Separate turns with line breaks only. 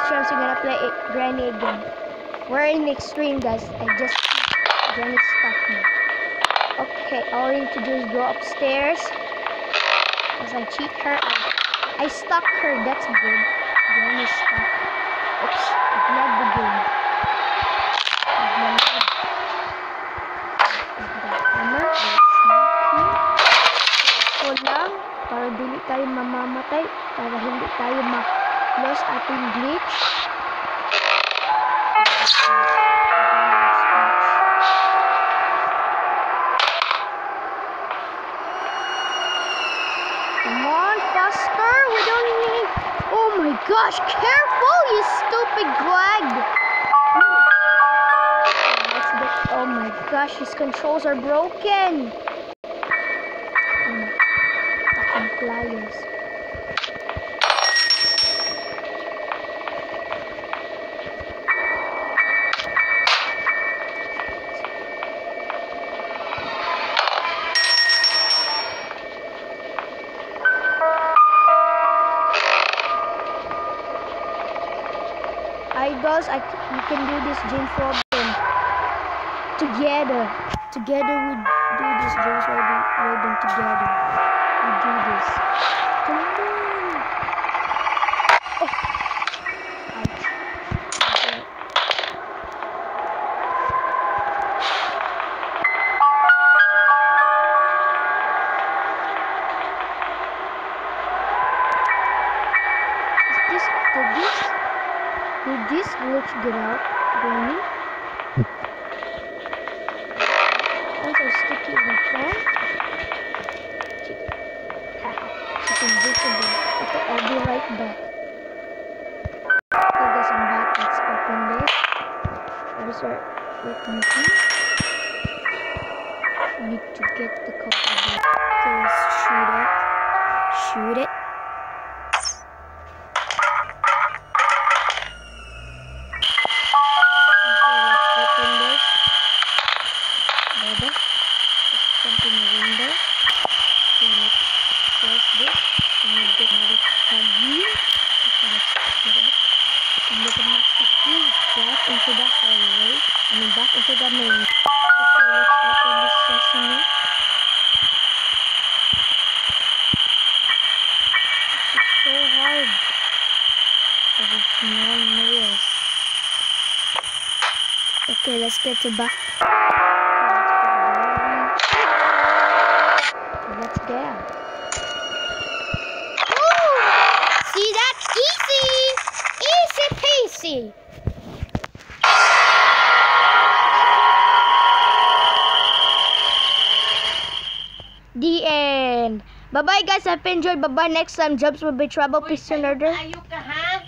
this chance we're gonna play it, Granny again. We're in extreme guys. I just Granny stuck me. Okay, all I need to do is go upstairs. As I cheat her, I, I stuck her. That's good. Granny stuck. Oops, I've lagged the game. Para dili tayo mamamatay. Para hindi tayo ma-lost ating glitch. Come on, faster. We don't need. Oh my gosh, careful, you stupid glag. Oh my gosh, his controls are broken. Mm, Fucking pliers. Idols, I, we can do this James Robin. Together. Together we do this James Robin, Robin together. We do this. Come on. Oh. This, this, did this glitch get out, Granny? Once I stick it in the phone, she, invisible. Okay, I'll be right back. Okay guys, I'm back. Let's open this. Where's our key? We need to get the copy. Okay, The window. Okay, let's this. And we'll get another it. And look at Master Key. Back into the hallway. I mean, back into the main. Okay, let's open this sesame. Is so hard. Is no nails. Okay, let's get to back. Easy! The end. Bye bye guys. I've enjoyed. Bye bye. Next time, jobs will be trouble. Peace and order.
Ayok ka ha?